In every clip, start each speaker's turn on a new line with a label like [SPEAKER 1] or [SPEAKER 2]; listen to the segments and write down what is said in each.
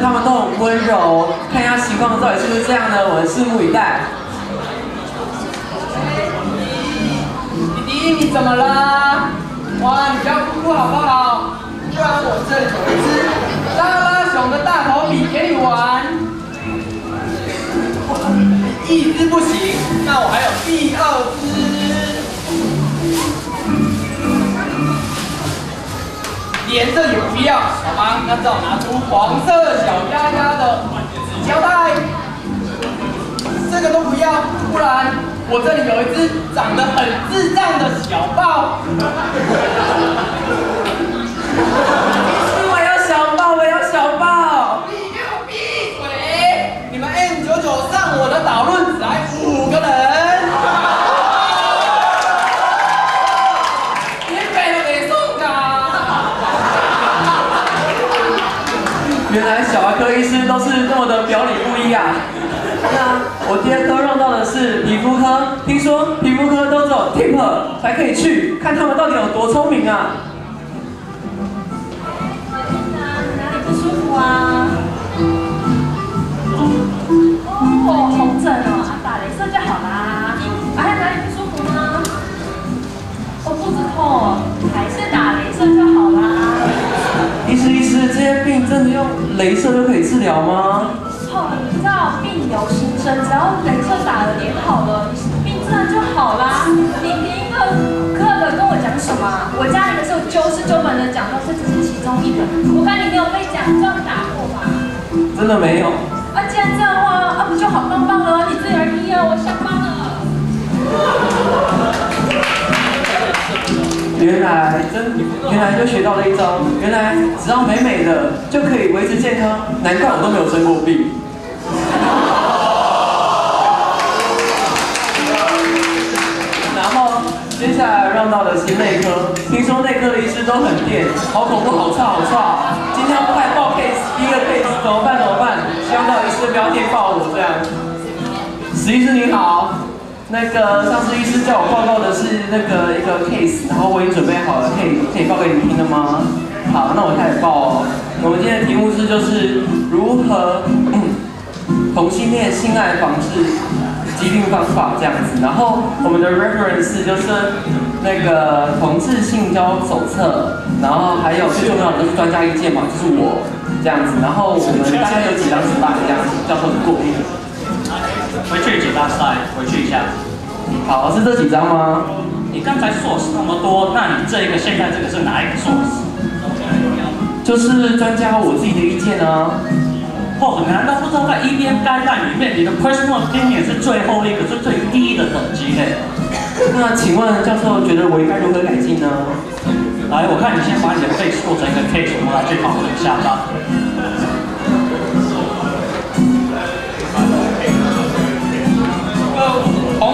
[SPEAKER 1] 他们都很温柔，看一下情况到底是不是这样呢？我们拭目以待。
[SPEAKER 2] 弟弟，你怎么了？哇，你不要哭哭好不好？不然我这里有一只拉拉熊的大头笔给你玩。一只不行，那我还有第二只。颜色也不要，好吗？那只好拿出黄色小鸭鸭的胶带。这个都不要，不然我这里有一只长得很智障的小豹。的
[SPEAKER 1] 表里不一啊！那我第二科让到的是皮肤科，听说皮肤科都走 tip 才可以去，看他们到底有多聪明啊！
[SPEAKER 3] 哪里不舒服啊？哦，红疹哦，啊，打镭射就好啦。啊，还有哪里不舒服吗？哦，肚子痛，还是打雷射就好啦。
[SPEAKER 1] 这些病真的用镭射就可以治疗吗？
[SPEAKER 3] 哦，你知道病由心生，只要镭射打了点好了，病自然就好啦。你第一个课的跟我讲什么？我家里的是有九十九本的讲到，这只是其中一本。我看你没有被奖状打过吧？
[SPEAKER 1] 真的没有。
[SPEAKER 3] 啊，既然这样的话，啊不就好棒棒了？你自己而已啊，我下班了。
[SPEAKER 1] 原来真，原来就学到了一招，原来只要美美的就可以维持健康，难怪我都没有生过病。然后接下来让到的是内科，听说内科的医师都很电，好恐怖，好差，好差。今天要不开报 case，第一个 case 怎么办？怎么办？希望到医师不要电报我这样。史医师您好，那个上次医师叫我报告的是那个一个 case，然后我已经准备好了，可以可以报给你听了吗？好，那我开始报哦。我们今天的题目是就是如何 同性恋性爱防治疾病方法这样子，然后我们的 reference 就是那个同志性交手册，然后还有最重要的就是专家意见嘛，就是我这样子，然后我们大概有几张纸板这样子，教授过目。
[SPEAKER 4] 回去解大赛，回去一下。
[SPEAKER 1] 好，是这几张吗？
[SPEAKER 4] 你刚才 source 那么多，那你这个现在这个是哪一个 source？
[SPEAKER 1] 就是专家我自己的意见啊。
[SPEAKER 4] 哦，难道不知道在 EBM 概览里面，你的 personal opinion 是最后一个，是最低的等级嘞？
[SPEAKER 1] 那请问教授觉得我应该如何改进呢？
[SPEAKER 4] 来，我看你先把你的 case 做成一个 case，我们来去讨论一下吧。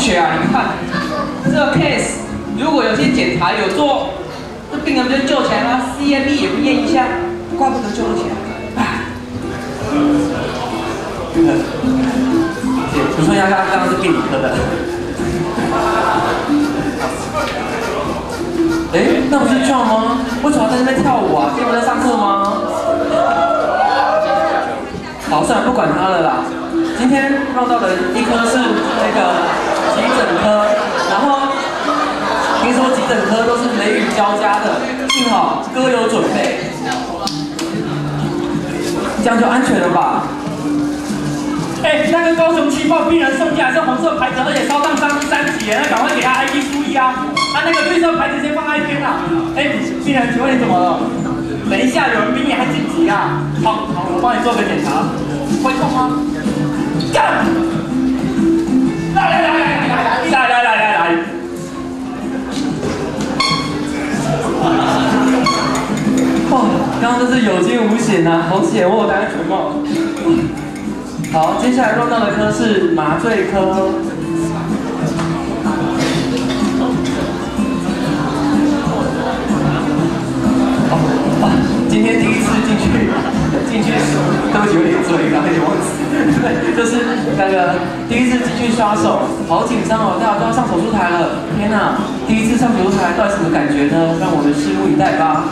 [SPEAKER 2] 学啊，你们看这个 case，如果有些检查有做，这病人不就救起来吗？CMB 也不验一下，怪不得救不起来。唉，
[SPEAKER 1] 补充一下，刚刚是病理科的。哎，那不是 John 吗？为什么在那边跳舞啊？今天不在上课吗？好，算了，不管他了啦。今天碰到的一科是那个急诊科，然后听说急诊科都是雷雨交加的，幸好哥有准备，这样就安全了吧？
[SPEAKER 4] 哎，那个高雄气泡病人送进来是红色牌子，而且烧烫伤三级，那赶快给他 ID 输一啊！他那个绿色牌子先放在一边啊。哎，病人，请问你怎么了？等一下，有人比你还紧急啊！好，好，我帮你做个检查。会痛吗？干！来来来来来来来来来来来！
[SPEAKER 1] 哦，刚刚真是有惊无险呐、好险我戴安全帽。好，接下来用到的科是麻醉科。就是那个第一次进去刷手，好紧张哦，大家都要上手术台了。天哪，第一次上手术台到底什么感觉呢？让我们拭目以待吧。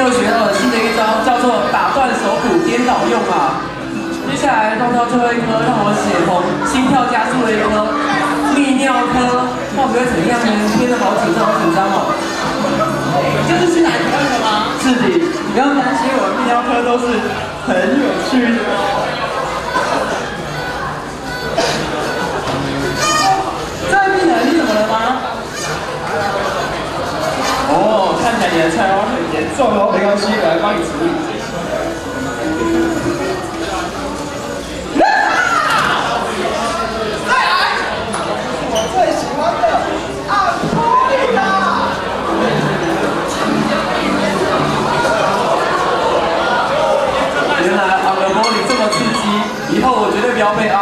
[SPEAKER 1] 又学到了新的一招，叫做打断手骨颠倒用啊。接下来弄到最后一颗让我血红、心跳加速的一颗泌尿科，到底会怎样呢？变得好紧张，好紧张哦。
[SPEAKER 2] 这是去哪里看的吗？
[SPEAKER 1] 是的，
[SPEAKER 2] 不要担心，我泌尿科都是很有趣的。看起来你的菜花很严重哦，没关系，我来帮你处理。再来，我最喜欢的按摩力啦！
[SPEAKER 1] 原来按摩里这么刺激，以后我绝对不要被按。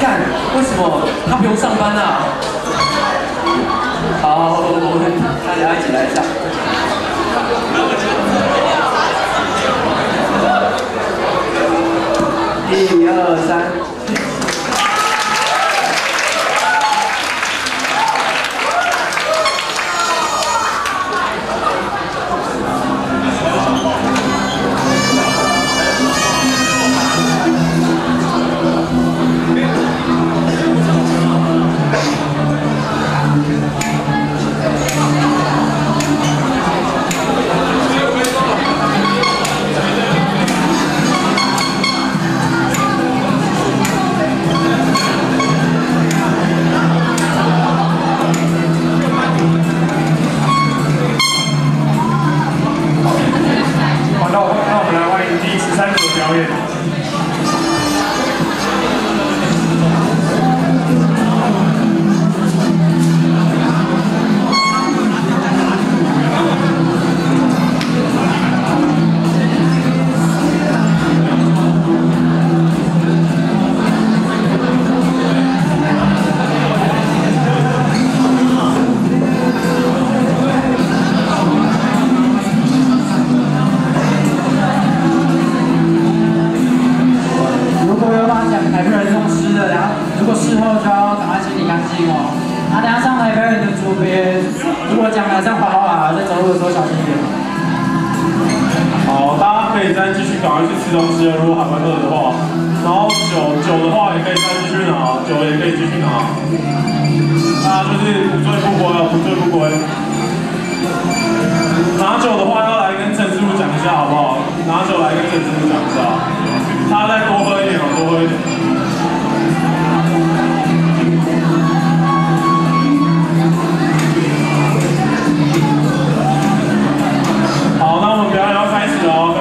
[SPEAKER 1] 干，为什么他不用上班啊？好，我们大家一起来一
[SPEAKER 5] 吃东西了，如果还蛮饿的话。然后酒酒的话也可以再继续拿，酒也可以继续拿。
[SPEAKER 2] 呃，
[SPEAKER 5] 大家就是不醉不归，不醉不归。拿酒的话要来跟陈师傅讲一下好不好？拿酒来跟陈师傅讲一下，他再多喝一点哦，多喝一点。好，那我们表演要开始了，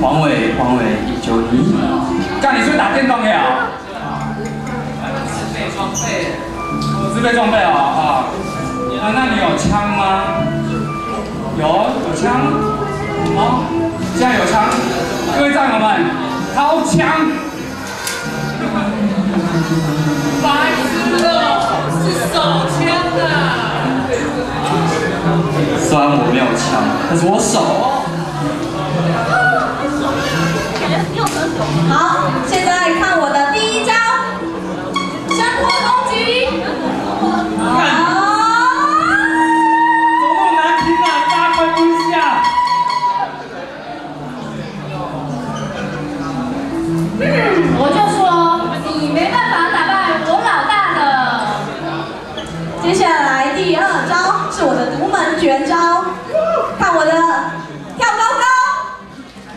[SPEAKER 6] 黄伟，黄伟，一九一。
[SPEAKER 7] 干，你是不是打电动的啊？
[SPEAKER 6] 自备装备。
[SPEAKER 7] 我自备装备啊啊！啊，那你有枪吗？有，有枪。哦，现在有枪。各位战友们，掏枪！白痴了，是手枪啊！
[SPEAKER 6] 虽然我没有枪，但是我手
[SPEAKER 8] 好，现在看我的第一招，生活攻击。好。
[SPEAKER 7] 怎么那么难听啊？八分一下。
[SPEAKER 8] 我就说你没办法打败我老大的。接下来第二招是我的独门绝招，看我的。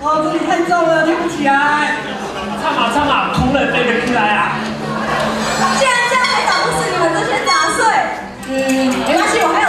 [SPEAKER 7] 哦，这里太重了，跳不起来。唱嘛唱嘛，空了飞得起来啊！
[SPEAKER 8] 既然这样还打不死你们这些杂碎，嗯，没关系，我还